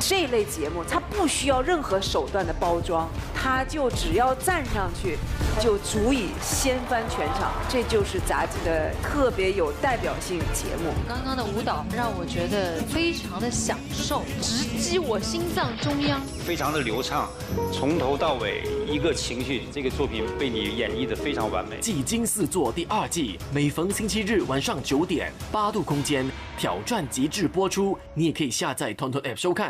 这类节目它不需要任何手段的包装它就只要站上去就足以掀翻全场这就是杂技的特别有代表性节目。刚刚的舞蹈让我觉得非常的享受直击我心脏中央。非常的流畅从头到尾一个情绪这个作品被你演绎的非常完美。技惊四座第二季每逢星期日晚上九点八度空间挑战极致播出你也可以下载团团 app 收看。